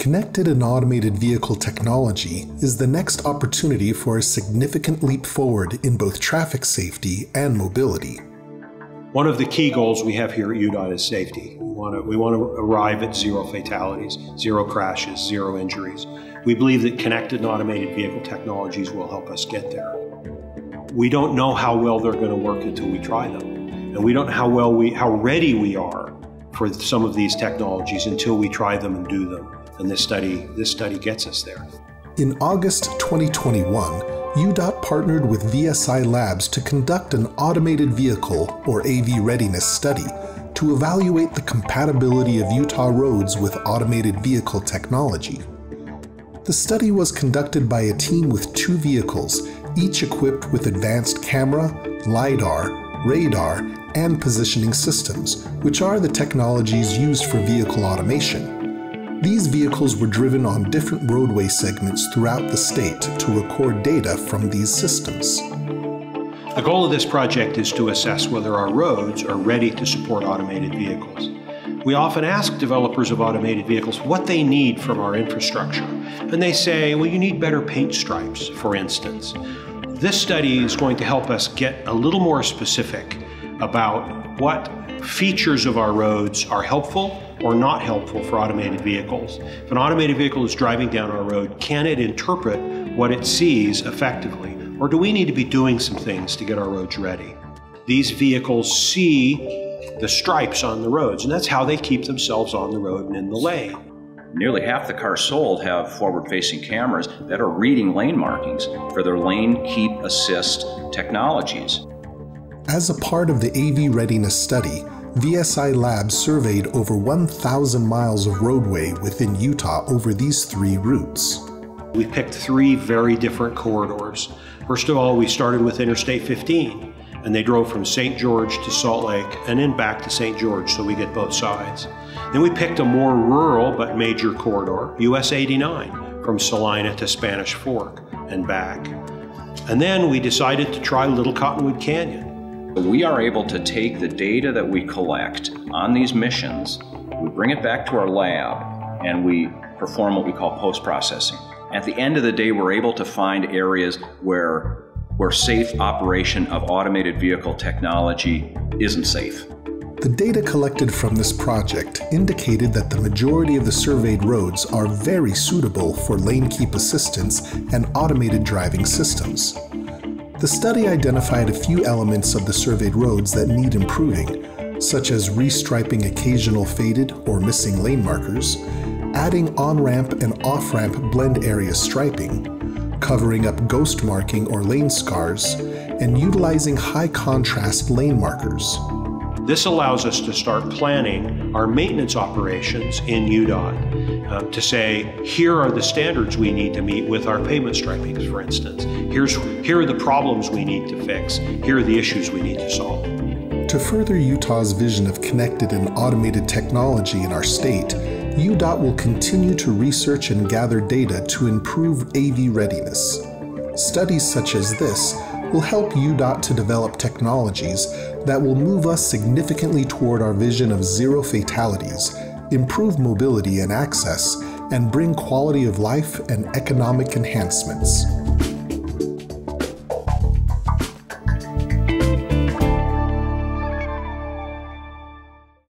Connected and automated vehicle technology is the next opportunity for a significant leap forward in both traffic safety and mobility. One of the key goals we have here at UDOT is safety. We want to, we want to arrive at zero fatalities, zero crashes, zero injuries. We believe that connected and automated vehicle technologies will help us get there. We don't know how well they're going to work until we try them. And we don't know how well we, how ready we are for some of these technologies until we try them and do them. And this study, this study gets us there. In August 2021, UDOT partnered with VSI Labs to conduct an automated vehicle or AV readiness study to evaluate the compatibility of Utah roads with automated vehicle technology. The study was conducted by a team with two vehicles, each equipped with advanced camera, LiDAR, radar, and positioning systems, which are the technologies used for vehicle automation. These vehicles were driven on different roadway segments throughout the state to record data from these systems. The goal of this project is to assess whether our roads are ready to support automated vehicles. We often ask developers of automated vehicles what they need from our infrastructure, and they say, well, you need better paint stripes, for instance. This study is going to help us get a little more specific about what features of our roads are helpful or not helpful for automated vehicles. If an automated vehicle is driving down our road, can it interpret what it sees effectively? Or do we need to be doing some things to get our roads ready? These vehicles see the stripes on the roads, and that's how they keep themselves on the road and in the lane. Nearly half the cars sold have forward facing cameras that are reading lane markings for their lane keep assist technologies. As a part of the AV readiness study, VSI Labs surveyed over 1,000 miles of roadway within Utah over these three routes. We picked three very different corridors. First of all, we started with Interstate 15, and they drove from St. George to Salt Lake and then back to St. George so we get both sides. Then we picked a more rural but major corridor, US 89, from Salina to Spanish Fork and back. And then we decided to try Little Cottonwood Canyon. We are able to take the data that we collect on these missions, we bring it back to our lab, and we perform what we call post processing. At the end of the day, we're able to find areas where, where safe operation of automated vehicle technology isn't safe. The data collected from this project indicated that the majority of the surveyed roads are very suitable for lane keep assistance and automated driving systems. The study identified a few elements of the surveyed roads that need improving, such as restriping occasional faded or missing lane markers, adding on ramp and off ramp blend area striping, covering up ghost marking or lane scars, and utilizing high contrast lane markers. This allows us to start planning our maintenance operations in UDOT uh, to say, here are the standards we need to meet with our pavement stripings, for instance. Here's, here are the problems we need to fix. Here are the issues we need to solve. To further Utah's vision of connected and automated technology in our state, UDOT will continue to research and gather data to improve AV readiness. Studies such as this will help UDOT to develop technologies that will move us significantly toward our vision of zero fatalities, improve mobility and access, and bring quality of life and economic enhancements.